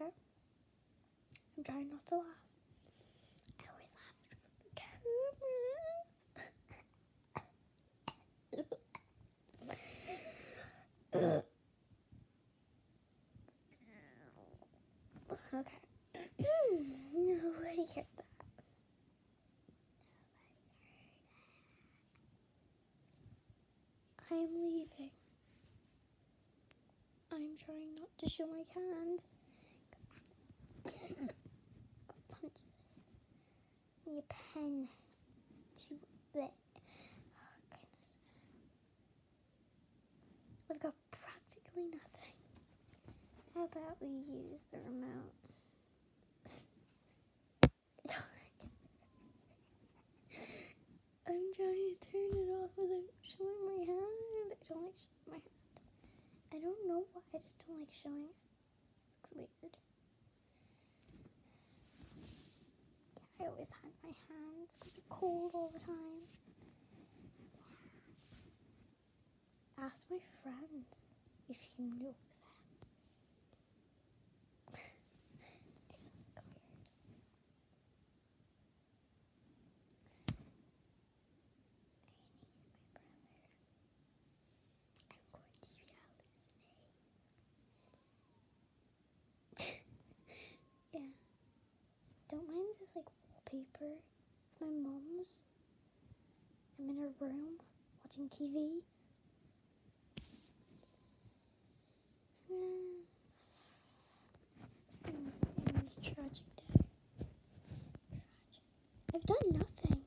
Okay. I'm trying not to laugh. I always laugh okay. Nobody heard that. I am leaving. I'm trying not to show my hand. Punch this. A pen to the. Oh. I've got practically nothing. How about we use the remote? I'm trying to turn it off without showing my hand. I don't like showing my hand. I don't know why. I just don't like showing it. Looks weird. Yeah, I always hide my hands because they're cold all the time. Ask my friends if you know them. It's weird. I need my brother. I'm going to yell his name. yeah. Don't mind this like wallpaper. It's my mom's. I'm in her room watching TV. Mm, it was a tragic day. Tragic. I've done nothing.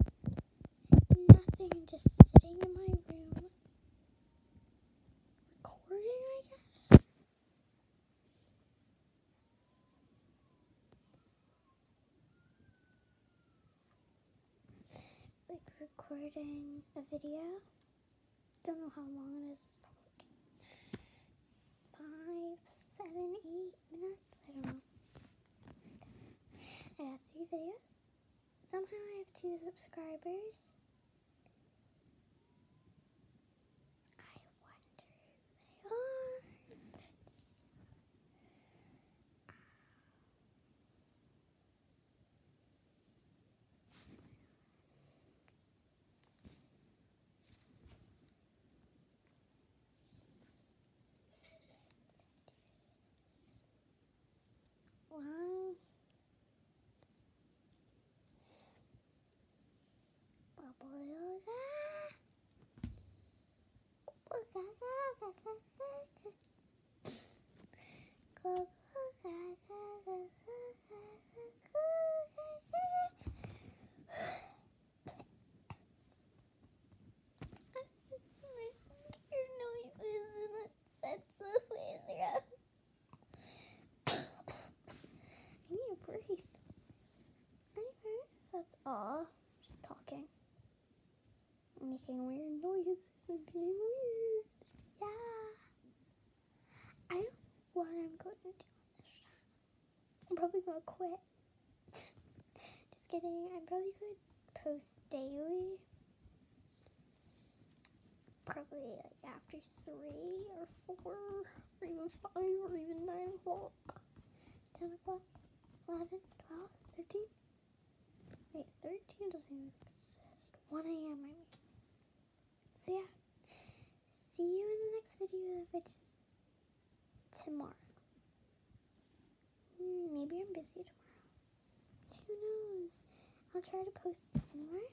Nothing, just sitting in my room. Recording, I guess. Like recording a video. Don't know how long it is. Five, seven, eight minutes. I don't know. I have three videos. Somehow I have two subscribers. I wonder who they are. It's- Wow. Your noises and it said so weird. I need to breathe. All. Just talking. Making weird noises and being weird. Yeah. I don't know what I'm going to do on this channel. I'm probably going to quit. Just kidding. I'm probably to post daily. Probably like after 3 or 4 or even 5 or even 9 o'clock. 10 o'clock. 11, 12, 13. Wait, 13 doesn't even exist. 1 a.m. I mean. So yeah. See you in the next video, which is tomorrow. Hmm, Maybe I'm busy tomorrow. Who knows? I'll try to post anywhere.